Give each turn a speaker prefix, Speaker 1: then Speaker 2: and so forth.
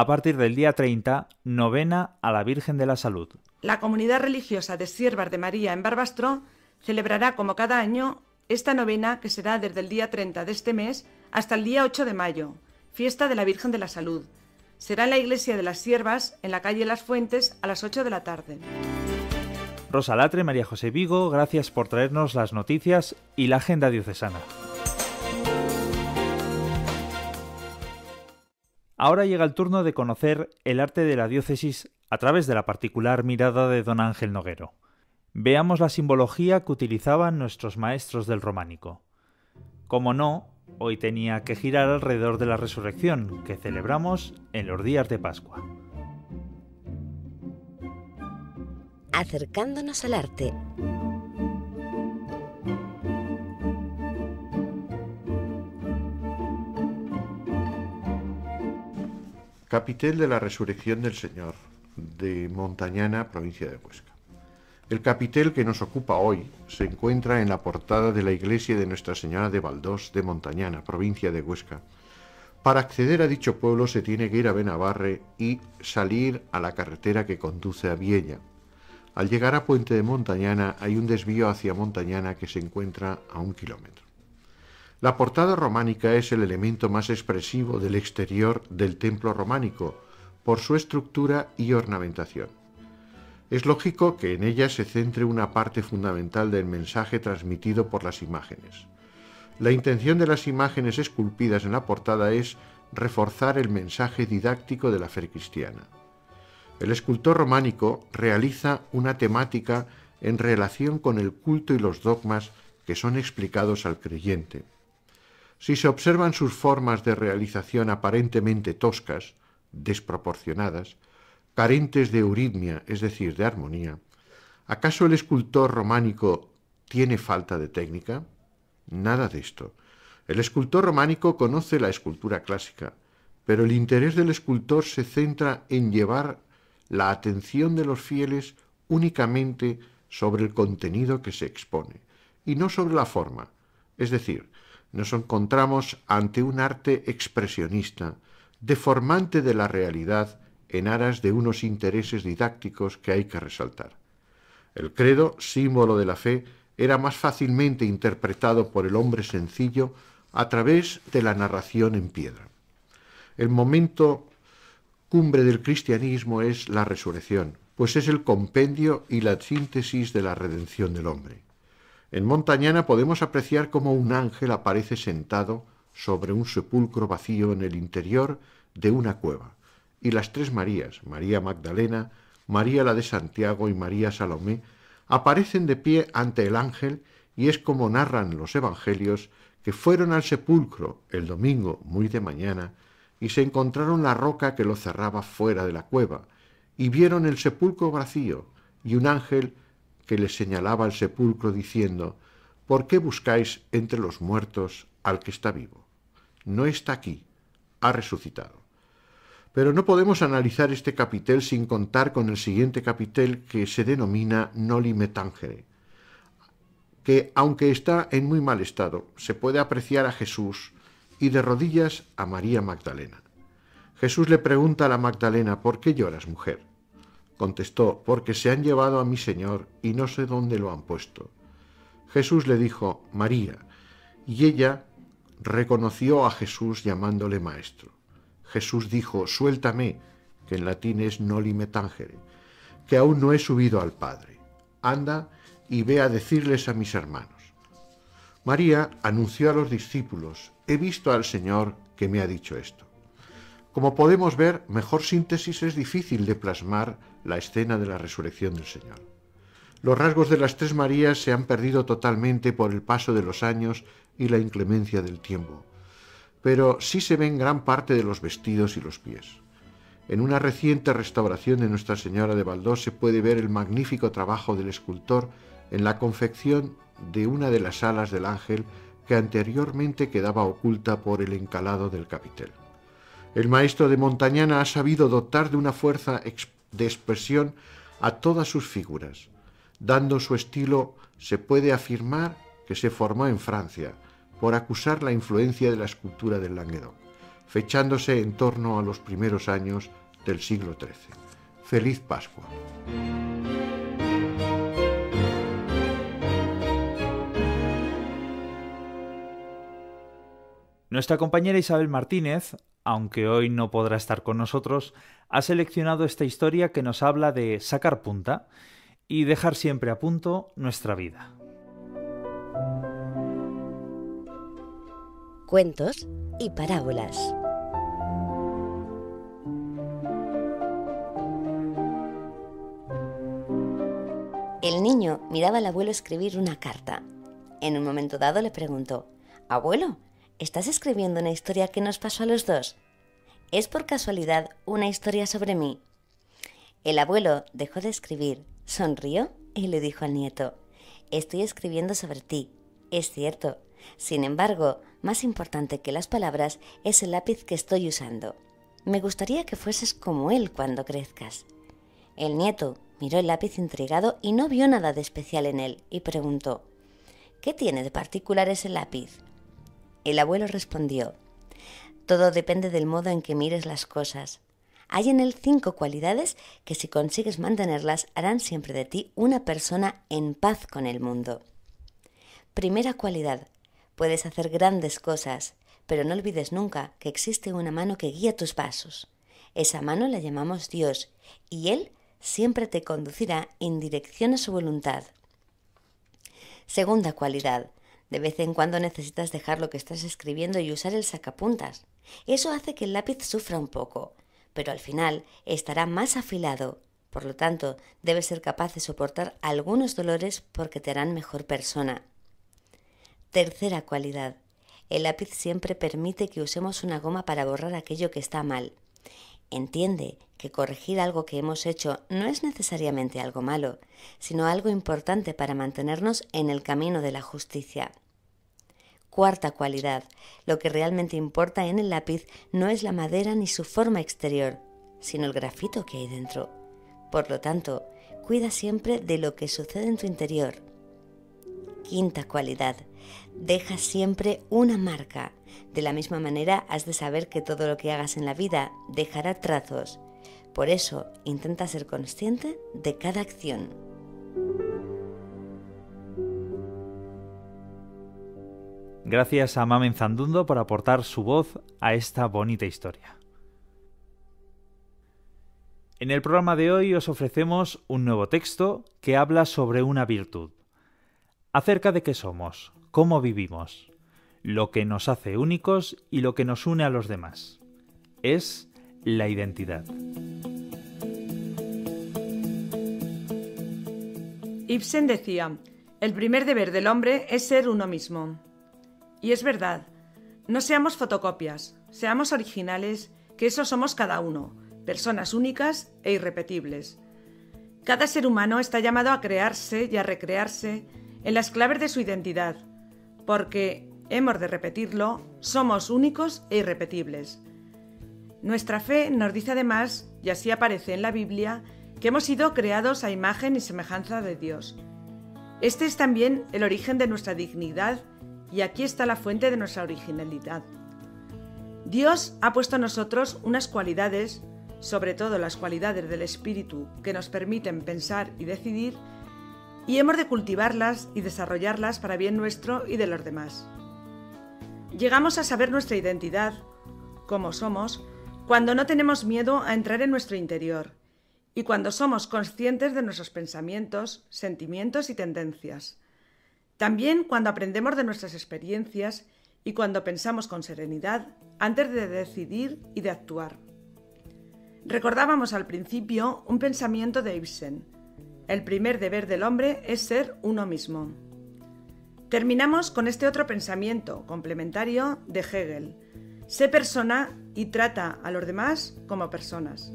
Speaker 1: a partir del día 30, novena a la Virgen de la Salud.
Speaker 2: La comunidad religiosa de Siervas de María en Barbastro celebrará como cada año esta novena que será desde el día 30 de este mes hasta el día 8 de mayo, fiesta de la Virgen de la Salud. Será en la iglesia de las Siervas, en la calle Las Fuentes, a las 8 de la tarde.
Speaker 1: Rosa Latre, María José Vigo, gracias por traernos las noticias y la agenda diocesana. Ahora llega el turno de conocer el arte de la diócesis a través de la particular mirada de don Ángel Noguero. Veamos la simbología que utilizaban nuestros maestros del románico. Como no, hoy tenía que girar alrededor de la resurrección que celebramos en los días de Pascua.
Speaker 3: Acercándonos al arte.
Speaker 4: Capitel de la Resurrección del Señor, de Montañana, provincia de Huesca. El capitel que nos ocupa hoy se encuentra en la portada de la iglesia de Nuestra Señora de Valdós de Montañana, provincia de Huesca. Para acceder a dicho pueblo se tiene que ir a Benavarre y salir a la carretera que conduce a Viella. Al llegar a Puente de Montañana hay un desvío hacia Montañana que se encuentra a un kilómetro. La portada románica es el elemento más expresivo del exterior del templo románico, por su estructura y ornamentación. Es lógico que en ella se centre una parte fundamental del mensaje transmitido por las imágenes. La intención de las imágenes esculpidas en la portada es reforzar el mensaje didáctico de la fe cristiana. El escultor románico realiza una temática en relación con el culto y los dogmas que son explicados al creyente. Si se observan sus formas de realización aparentemente toscas, desproporcionadas, carentes de euritmia, es decir, de armonía, ¿acaso el escultor románico tiene falta de técnica? Nada de esto. El escultor románico conoce la escultura clásica, pero el interés del escultor se centra en llevar la atención de los fieles únicamente sobre el contenido que se expone, y no sobre la forma, es decir, nos encontramos ante un arte expresionista, deformante de la realidad en aras de unos intereses didácticos que hay que resaltar. El credo, símbolo de la fe, era más fácilmente interpretado por el hombre sencillo a través de la narración en piedra. El momento cumbre del cristianismo es la resurrección, pues es el compendio y la síntesis de la redención del hombre. En Montañana podemos apreciar cómo un ángel aparece sentado sobre un sepulcro vacío en el interior de una cueva, y las tres Marías, María Magdalena, María la de Santiago y María Salomé, aparecen de pie ante el ángel y es como narran los evangelios que fueron al sepulcro el domingo muy de mañana y se encontraron la roca que lo cerraba fuera de la cueva y vieron el sepulcro vacío y un ángel que señalaba el sepulcro diciendo, ¿por qué buscáis entre los muertos al que está vivo? No está aquí, ha resucitado. Pero no podemos analizar este capitel sin contar con el siguiente capitel que se denomina Noli Metangere, que aunque está en muy mal estado, se puede apreciar a Jesús y de rodillas a María Magdalena. Jesús le pregunta a la Magdalena, ¿por qué lloras, mujer? Contestó, porque se han llevado a mi Señor y no sé dónde lo han puesto. Jesús le dijo, María, y ella reconoció a Jesús llamándole maestro. Jesús dijo, suéltame, que en latín es noli me tangere, que aún no he subido al Padre. Anda y ve a decirles a mis hermanos. María anunció a los discípulos, he visto al Señor que me ha dicho esto. Como podemos ver, mejor síntesis es difícil de plasmar la escena de la resurrección del Señor. Los rasgos de las tres Marías se han perdido totalmente por el paso de los años y la inclemencia del tiempo, pero sí se ven gran parte de los vestidos y los pies. En una reciente restauración de Nuestra Señora de Valdós se puede ver el magnífico trabajo del escultor en la confección de una de las alas del ángel que anteriormente quedaba oculta por el encalado del capitel. El maestro de Montañana ha sabido dotar de una fuerza de expresión a todas sus figuras. Dando su estilo, se puede afirmar que se formó en Francia, por acusar la influencia de la escultura del Languedoc. fechándose en torno a los primeros años del siglo XIII. Feliz Pascua.
Speaker 1: Nuestra compañera Isabel Martínez, aunque hoy no podrá estar con nosotros, ha seleccionado esta historia que nos habla de sacar punta y dejar siempre a punto nuestra vida.
Speaker 3: Cuentos y parábolas. El niño miraba al abuelo escribir una carta. En un momento dado le preguntó, Abuelo, ¿Estás escribiendo una historia que nos pasó a los dos? ¿Es por casualidad una historia sobre mí? El abuelo dejó de escribir, sonrió y le dijo al nieto, Estoy escribiendo sobre ti. Es cierto. Sin embargo, más importante que las palabras es el lápiz que estoy usando. Me gustaría que fueses como él cuando crezcas. El nieto miró el lápiz intrigado y no vio nada de especial en él y preguntó, ¿Qué tiene de particular ese lápiz? El abuelo respondió, Todo depende del modo en que mires las cosas. Hay en él cinco cualidades que si consigues mantenerlas harán siempre de ti una persona en paz con el mundo. Primera cualidad, puedes hacer grandes cosas, pero no olvides nunca que existe una mano que guía tus pasos. Esa mano la llamamos Dios, y Él siempre te conducirá en dirección a su voluntad. Segunda cualidad, de vez en cuando necesitas dejar lo que estás escribiendo y usar el sacapuntas. Eso hace que el lápiz sufra un poco, pero al final estará más afilado. Por lo tanto, debes ser capaz de soportar algunos dolores porque te harán mejor persona. Tercera cualidad. El lápiz siempre permite que usemos una goma para borrar aquello que está mal. Entiende que corregir algo que hemos hecho no es necesariamente algo malo, sino algo importante para mantenernos en el camino de la justicia. Cuarta cualidad. Lo que realmente importa en el lápiz no es la madera ni su forma exterior, sino el grafito que hay dentro. Por lo tanto, cuida siempre de lo que sucede en tu interior. Quinta cualidad. Deja siempre una marca. De la misma manera has de saber que todo lo que hagas en la vida dejará trazos. Por eso, intenta ser consciente de cada acción.
Speaker 1: Gracias a Mamen Zandundo por aportar su voz a esta bonita historia. En el programa de hoy os ofrecemos un nuevo texto que habla sobre una virtud, acerca de qué somos, cómo vivimos, lo que nos hace únicos y lo que nos une a los demás. Es la identidad.
Speaker 2: Ibsen decía, el primer deber del hombre es ser uno mismo. Y es verdad, no seamos fotocopias, seamos originales, que eso somos cada uno, personas únicas e irrepetibles. Cada ser humano está llamado a crearse y a recrearse en las claves de su identidad, porque, hemos de repetirlo, somos únicos e irrepetibles. Nuestra fe nos dice además, y así aparece en la Biblia, que hemos sido creados a imagen y semejanza de Dios. Este es también el origen de nuestra dignidad y aquí está la fuente de nuestra originalidad. Dios ha puesto en nosotros unas cualidades, sobre todo las cualidades del espíritu, que nos permiten pensar y decidir, y hemos de cultivarlas y desarrollarlas para bien nuestro y de los demás. Llegamos a saber nuestra identidad, como somos, cuando no tenemos miedo a entrar en nuestro interior y cuando somos conscientes de nuestros pensamientos, sentimientos y tendencias. También cuando aprendemos de nuestras experiencias y cuando pensamos con serenidad antes de decidir y de actuar. Recordábamos al principio un pensamiento de Ibsen. El primer deber del hombre es ser uno mismo. Terminamos con este otro pensamiento complementario de Hegel. Sé persona y trata a los demás como personas.